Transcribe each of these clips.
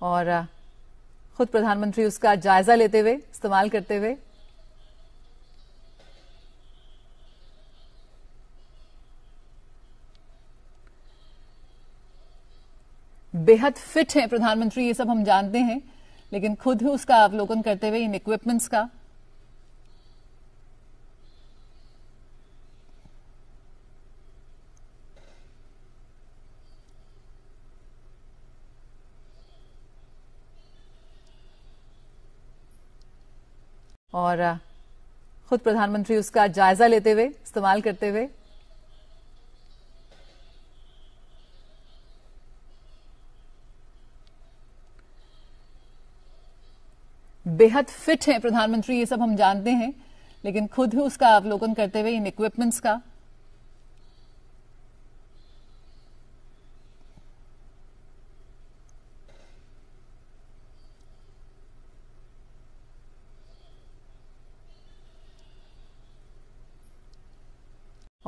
और खुद प्रधानमंत्री उसका जायजा लेते हुए, इस्तेमाल करते हुए। बेहद फिट है प्रधानमंत्री, ये सब हम जानते हैं, लेकिन खुद ही उसका अवलोकन करते हुए इन इक्विपमेंट्स का और खुद प्रधानमंत्री उसका जायजा लेते हुए, इस्तेमाल करते हुए। बेहद फिट है प्रधानमंत्री, ये सब हम जानते हैं, लेकिन खुद ही उसका अवलोकन करते हुए इन इक्विपमेंट्स का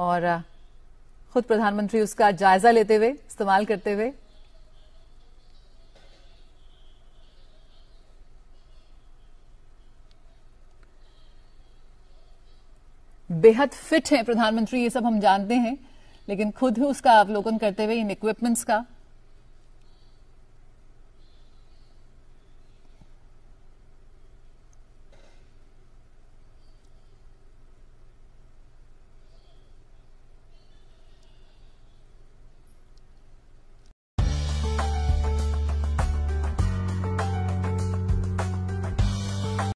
और खुद प्रधानमंत्री उसका जायजा लेते हुए, इस्तेमाल करते हुए। बेहद फिट है प्रधानमंत्री, ये सब हम जानते हैं, लेकिन खुद ही उसका अवलोकन करते हुए इन इक्विपमेंट्स का